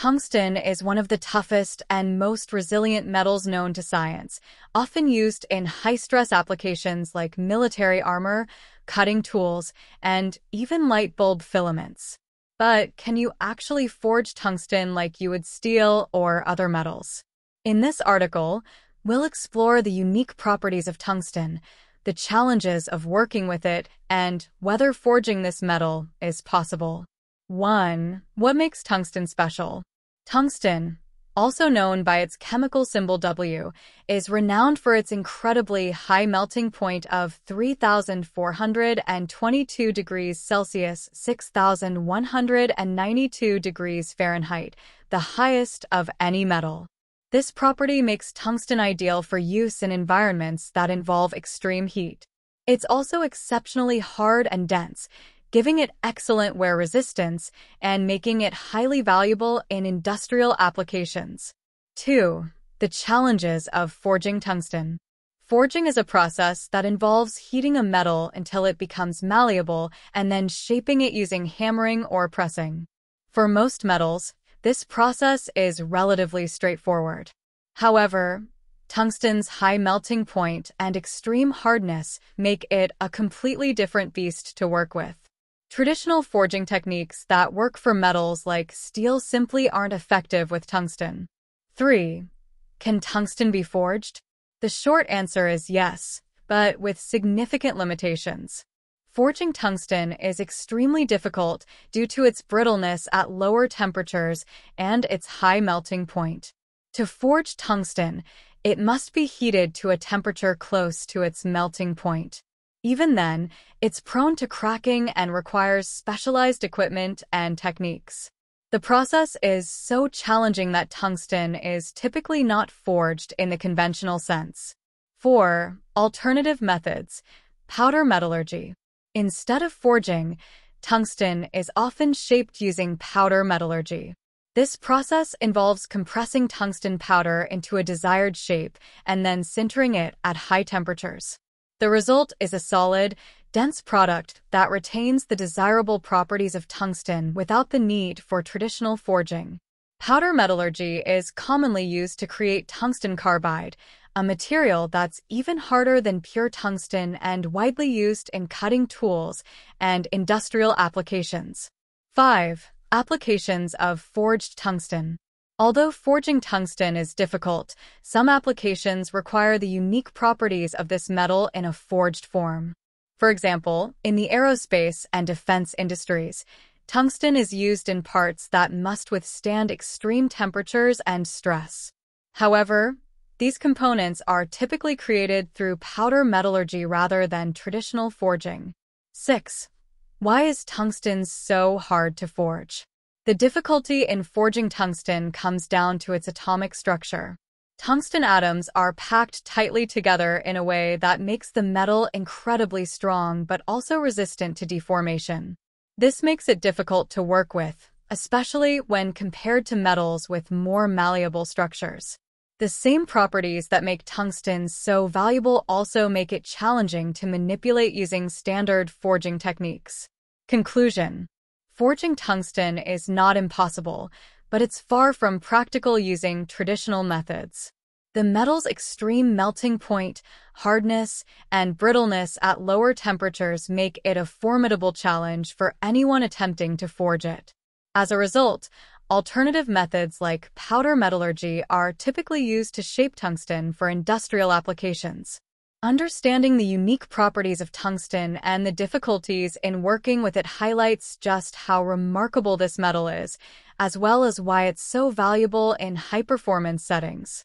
Tungsten is one of the toughest and most resilient metals known to science, often used in high-stress applications like military armor, cutting tools, and even light bulb filaments. But can you actually forge tungsten like you would steel or other metals? In this article, we'll explore the unique properties of tungsten, the challenges of working with it, and whether forging this metal is possible. 1. What makes tungsten special? Tungsten, also known by its chemical symbol W, is renowned for its incredibly high melting point of 3,422 degrees Celsius, 6,192 degrees Fahrenheit, the highest of any metal. This property makes tungsten ideal for use in environments that involve extreme heat. It's also exceptionally hard and dense, giving it excellent wear resistance and making it highly valuable in industrial applications. 2. The challenges of forging tungsten. Forging is a process that involves heating a metal until it becomes malleable and then shaping it using hammering or pressing. For most metals, this process is relatively straightforward. However, tungsten's high melting point and extreme hardness make it a completely different beast to work with. Traditional forging techniques that work for metals like steel simply aren't effective with tungsten. 3. Can tungsten be forged? The short answer is yes, but with significant limitations. Forging tungsten is extremely difficult due to its brittleness at lower temperatures and its high melting point. To forge tungsten, it must be heated to a temperature close to its melting point. Even then, it's prone to cracking and requires specialized equipment and techniques. The process is so challenging that tungsten is typically not forged in the conventional sense. 4. Alternative methods. Powder metallurgy. Instead of forging, tungsten is often shaped using powder metallurgy. This process involves compressing tungsten powder into a desired shape and then sintering it at high temperatures. The result is a solid, dense product that retains the desirable properties of tungsten without the need for traditional forging. Powder metallurgy is commonly used to create tungsten carbide, a material that's even harder than pure tungsten and widely used in cutting tools and industrial applications. 5. Applications of forged tungsten. Although forging tungsten is difficult, some applications require the unique properties of this metal in a forged form. For example, in the aerospace and defense industries, tungsten is used in parts that must withstand extreme temperatures and stress. However, these components are typically created through powder metallurgy rather than traditional forging. 6. Why is tungsten so hard to forge? The difficulty in forging tungsten comes down to its atomic structure. Tungsten atoms are packed tightly together in a way that makes the metal incredibly strong but also resistant to deformation. This makes it difficult to work with, especially when compared to metals with more malleable structures. The same properties that make tungsten so valuable also make it challenging to manipulate using standard forging techniques. Conclusion Forging tungsten is not impossible, but it's far from practical using traditional methods. The metal's extreme melting point, hardness, and brittleness at lower temperatures make it a formidable challenge for anyone attempting to forge it. As a result, alternative methods like powder metallurgy are typically used to shape tungsten for industrial applications. Understanding the unique properties of tungsten and the difficulties in working with it highlights just how remarkable this metal is, as well as why it's so valuable in high-performance settings.